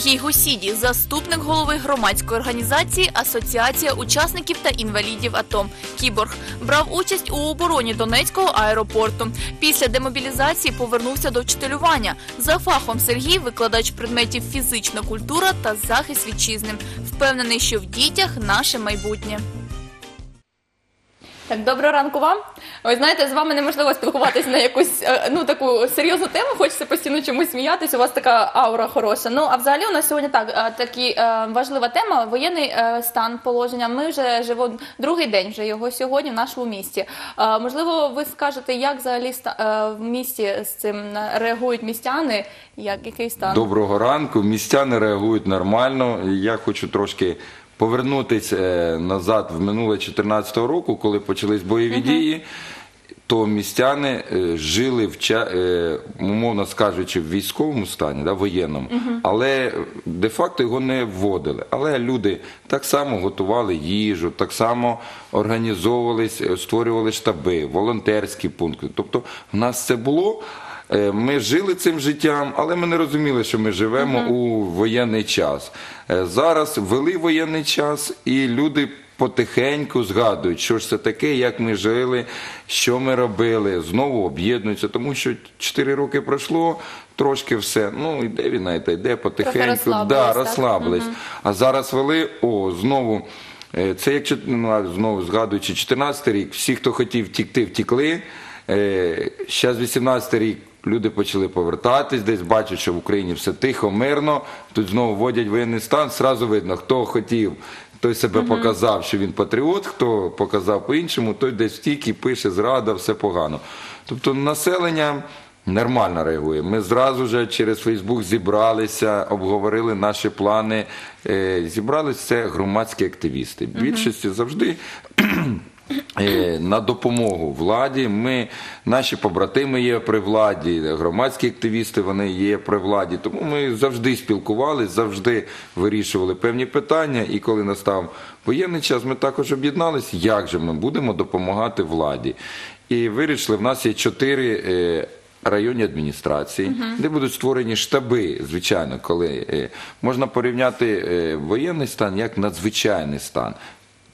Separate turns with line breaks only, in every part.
Сергій Гусіді, заступник голови громадської організації Асоціація учасників та інвалідів АТО Кіборг, брав участь у обороні Донецького аеропорту. Після демобілізації повернувся до вчителювання. За фахом Сергій викладач предметів фізична культура та захист вітчизни. Впевнений, що в дітях наше майбутнє. Так, доброго ранку вам. Ви знаєте, з вами неможливо спілкуватися на якусь е, ну таку серйозну тему. Хочеться постійно чомусь сміятися. У вас така аура хороша. Ну а взагалі у нас сьогодні так е, такі е, важлива тема. Воєнний стан положення. Ми вже живемо другий день вже його сьогодні в нашому місті. Можливо, ви скажете, як взагалі в місті з цим реагують містяни? Як який стан?
Доброго ранку. Містяни реагують нормально. Я хочу трошки повернутися е, назад в минуле 2014 року, коли почались бойові дії. То містяни е, жили в е, умовно скажучи, в військовому стані, да, воєнному, але де-факто його не вводили. Але люди так само готували їжу, так само організовувались, створювали штаби, волонтерські пункти. Тобто в нас це було. Е, Ми жили цим життям, але ми не розуміли, що ми живемо у воєнний час. Е, Зараз вели воєнний час, і люди потихеньку згадують, що ж це таке, як ми жили, що ми робили, знову об'єднуються, тому що 4 роки пройшло, трошки все. Ну, йде війна, йде, йде потихеньку.
розслабились,
да,
так?
розслабились. А зараз вели, о, знову. Е, Це як ну, знову згадуючи 14 рік, всі, хто хотів втікти, втікли. Зараз 18 рік люди почали повертатись, десь бачать, що в Україні все тихо, мирно. Тут знову вводять воєнний стан. Сразу видно, хто хотів, той себе показав, що він патріот, хто показав по-іншому, той десь втік і пише зрада, все погано. Тобто населення. Нормально реагує. Ми зразу же через Фейсбук зібралися, обговорили наші плани. Е, Зібралися громадські активісти. Більшості завжди на допомогу владі. Ми, наші побратими є при владі, громадські активісти вони є при владі. Тому ми завжди спілкувалися, завжди вирішували певні питання. І коли настав воєнний час, ми також об'єдналися, як же ми будемо допомагати владі. І вирішили, в нас є чотири. е, Районні адміністрації, де будуть створені штаби, звичайно, коли е, можна порівняти е, воєнний стан як надзвичайний стан.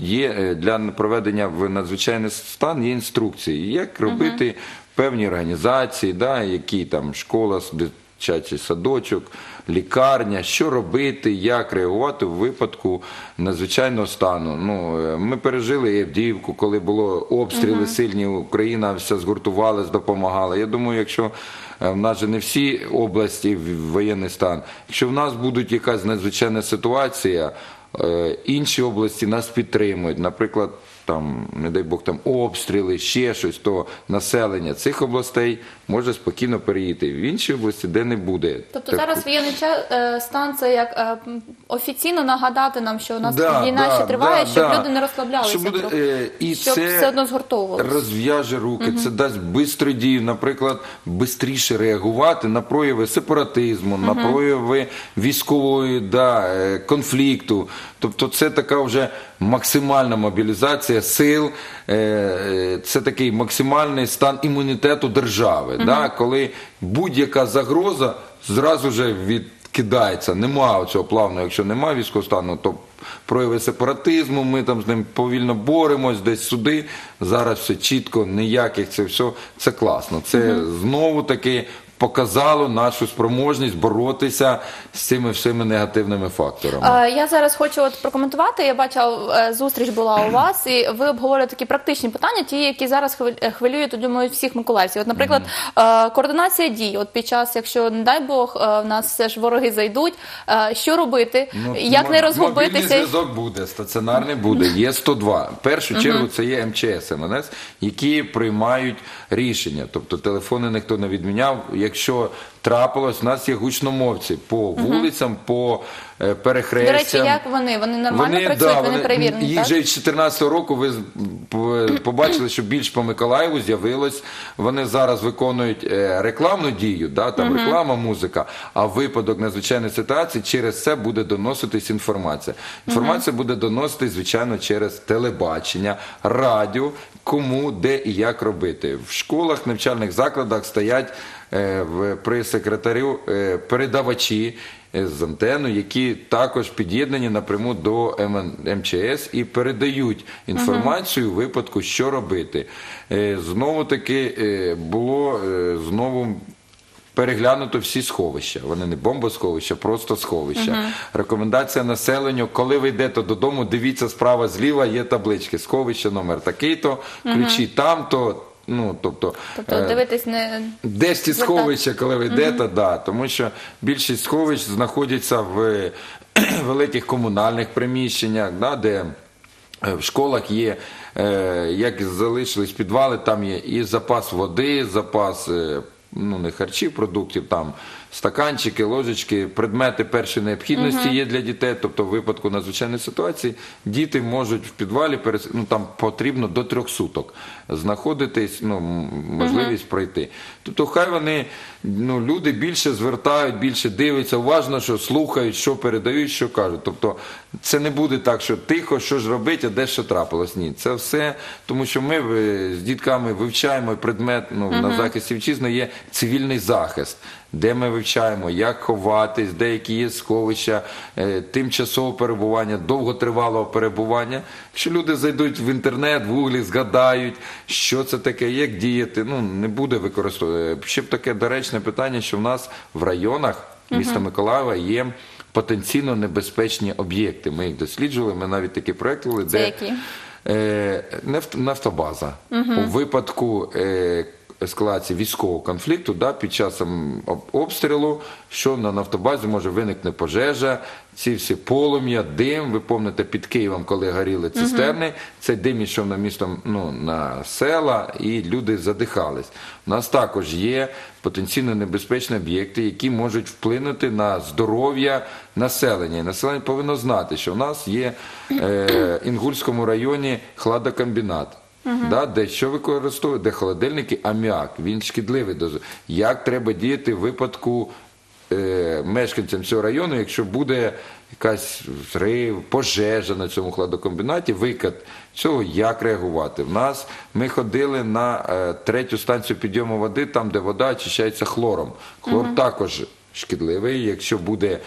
Є е, для проведення в надзвичайний стан є інструкції, як робити певні організації, да, які там школа, дитячий садочок, лікарня, що робити, як реагувати в випадку надзвичайного стану. Ну, е, ми пережили Авдіївку, коли було обстріли сильні, Україна вся згуртувалась, допомагала. Я думаю, якщо е, в нас же не всі області в воєнний стан, якщо в нас будуть якась надзвичайна ситуація, інші області нас підтримують. Наприклад, там, не дай Бог, там обстріли, ще щось, то населення цих областей може спокійно переїти в інші області, де не буде.
Тобто
Так-
зараз воєнний е, стан це як е, офіційно нагадати нам, що у нас
Да,
війна
да,
ще триває,
да,
щоб
да.
люди не розслаблялися,
Щоб буде, е, і
щоб
це
все одно згуртовувалися.
розв'яже руки, це дасть бистру дію, наприклад, швидше реагувати на прояви сепаратизму, на прояви військової да, конфлікту. Тобто це така вже максимальна мобілізація сил, е, е, це такий максимальний стан імунітету держави, да, коли будь-яка загроза зразу же відкидається. Нема цього плавного, якщо немає військового стану, то прояви сепаратизму, ми там з ним повільно боремось, десь суди. Зараз все чітко, ніяких це все. Це класно. Це знову таки показало нашу спроможність боротися з цими всіми негативними факторами.
Е, Я зараз хочу от прокоментувати. Я бачила, е, зустріч була у вас, і ви обговорюєте такі практичні питання, ті, які зараз е, хвилюють, я думаю, всіх миколаївців. От, наприклад, координація дій. От під час, якщо не дай Бог, в нас все ж вороги зайдуть, що робити, як не
Ну, мо- Мобільний зв'язок буде, стаціонарний буде, є 102. В першу чергу це є МЧС, МНС, які приймають рішення. Тобто телефони ніхто не відміняв. Якщо трапилось, у нас є гучномовці по вулицям, по е,
До речі, як вони? Вони нормально працюють, вони, перевірені,
Їх
так?
вже з 2014 року ви з- побачили, що більш по Миколаєву з'явилось. Вони зараз виконують е, рекламну дію, да, там реклама, музика. А в випадок надзвичайної ситуації через це буде доноситись інформація. Інформація буде доноситись, звичайно, через телебачення, радіо, кому, де і як робити. В школах, навчальних закладах стоять при секретарю е, передавачі, е, з антеною, які також під'єднані напряму до МЧС і передають інформацію у випадку, що робити. Е, Знову таки е, було е, знову переглянуто всі сховища. Вони не бомбосховища, просто сховища. Рекомендація населенню, коли ви йдете додому, дивіться справа зліва, є таблички. Сховище номер такий-то, ключі там-то. Ну, тобто,
Тобто
е,
дивитись не
десь ті сховища, коли ви йдете, да, тому що більшість сховищ знаходяться в великих комунальних приміщеннях, да, де е, в школах є, е, як залишились підвали, там є і запас води, запас ну, не харчів, продуктів, там стаканчики, ложечки, предмети першої необхідності є для дітей. Тобто, в випадку надзвичайної ситуації діти можуть в підвалі ну, там потрібно до трьох суток знаходитись, ну, можливість пройти. Тобто, хай вони, ну, люди більше звертають, більше дивляться, уважно, що слухають, що передають, що кажуть. Тобто, це не буде так, що тихо, що ж робити, а де що трапилось. Ні, це все, тому що ми е, з дітками вивчаємо предмет ну, на захисті вітчизни є цивільний захист. Де ми вивчаємо, як ховатись, деякі є сховища, е, тимчасового перебування, довготривалого перебування. Якщо люди зайдуть в інтернет, в гуглі, згадають, що це таке, як діяти, ну не буде використовувати. Ще б таке доречне питання, що в нас в районах міста Миколаєва є потенційно небезпечні об'єкти. Ми їх досліджували, ми навіть такі проекти де
які?
Е, нафт- нафтобаза. У випадку е, ескалації військового конфлікту да, під час обстрілу, що на нафтобазі може виникне пожежа, ці всі полум'я, дим. Ви пам'ятаєте, під Києвом, коли горіли цистерни, цей дим йшов на місто ну, на села, і люди задихались. У нас також є потенційно небезпечні об'єкти, які можуть вплинути на здоров'я населення. І населення повинно знати, що в нас є е, Інгульському районі хладокомбінат. Да, де що використовують, де холодильники, аміак, він шкідливий. Як треба діяти в випадку е, мешканцям цього району, якщо буде якась зрив, пожежа на цьому хладокомбінаті, викид цього, як реагувати? В нас ми ходили на е, третю станцію підйому води, там, де вода очищається хлором. Хлор також шкідливий, якщо буде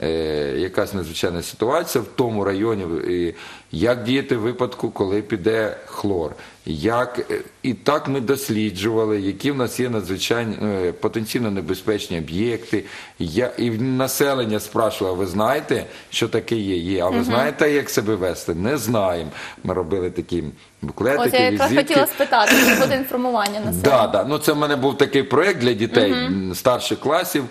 е, якась надзвичайна ситуація в тому районі, і як діяти в випадку, коли піде хлор. Як, е, і так ми досліджували, які в нас є надзвичайні е, потенційно небезпечні об'єкти. Я, і населення спрашувало, ви знаєте, що таке є? Є. А ви знаєте, як себе вести? Не знаємо. Ми робили такі буклетики,
Ось я якраз хотіла спитати, чи буде інформування на
Да, да. Ну це в мене був такий проєкт для дітей м, старших класів.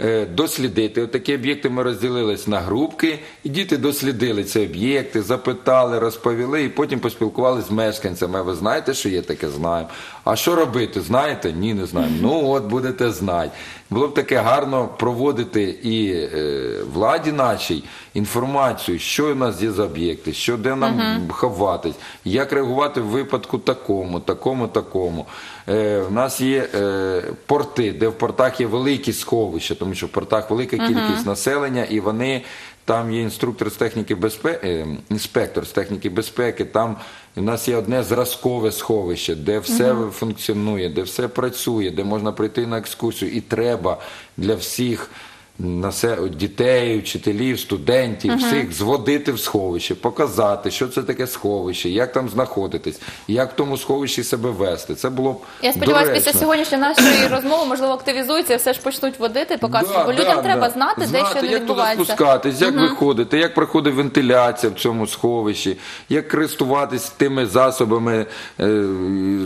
е, Дослідити. Отакі об'єкти ми розділились на групки, і діти дослідили ці об'єкти, запитали, розповіли, і потім поспілкувалися з мешканцями. А ви знаєте, що є таке? Знаємо. А що робити? Знаєте? Ні, не знаємо. Ну от будете знати. Було б таке гарно проводити і е, владі нашій інформацію, що у нас є за об'єкти, що де нам ховатись, як реагувати в випадку такому, такому, такому. Е, у нас є е, порти, де в портах є великі сховища, тому що в портах велика кількість населення, і вони. Там є інструктор з техніки безпеки, інспектор з техніки безпеки. Там у нас є одне зразкове сховище, де все функціонує, де все працює, де можна прийти на екскурсію. І треба для всіх насе- дітей, вчителів, студентів, всіх зводити в сховище, показати, що це таке сховище, як там знаходитись, як в тому сховищі себе вести. Це було б
Я сподіваюся,
доречно.
після сьогоднішньої нашої розмови можливо активізуються, все ж почнуть водити, показувати, бо людям треба знати, де що не
як
відбувається.
туди спускатись, як виходити, як проходить вентиляція в цьому сховищі, як користуватись тими засобами е,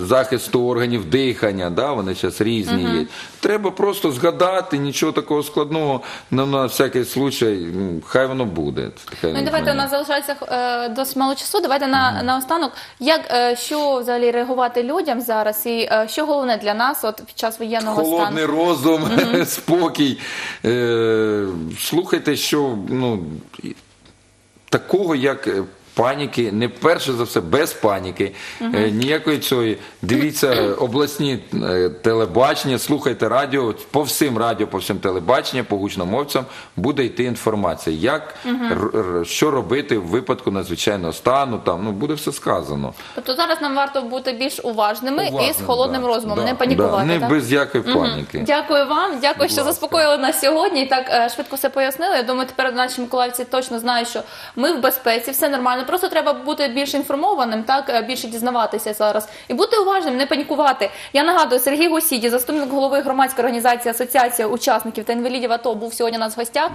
захисту органів дихання. Да? Вони зараз різні є. Треба просто згадати, нічого такого складного, на, на всякий случай, ну, хай воно буде. Це
Ну і давайте у нас залишається е, досить мало часу. Давайте на, на останок. Як е, що взагалі реагувати людям зараз, і е, що головне для нас, от під час воєнного
Холодний
стану?
розум, спокій. Е, слухайте, що ну, такого, як е, паніки, не перше за все, без паніки, е, ніякої цієї. Дивіться обласні е, телебачення, слухайте радіо, по всім радіо, по всім телебачення, по гучномовцям буде йти інформація, як р- р- що робити в випадку надзвичайного стану. Там ну буде все сказано.
Тобто зараз нам варто бути більш уважними і з холодним
да,
розумом,
да,
не панікувати.
да, не
так?
без якої паніки.
Дякую вам, дякую, що
ласка.
заспокоїли нас сьогодні і так е, швидко все пояснили. Я думаю, тепер наші миколаївці точно знають, що ми в безпеці, все нормально. Просто треба бути більш інформованим, так е, більше дізнаватися зараз і бути уважним, не панікувати. Я нагадую, Сергій Гусіді, заступник голови громадської організації Асоціація учасників та інвалідів АТО, був сьогодні у нас в гостях.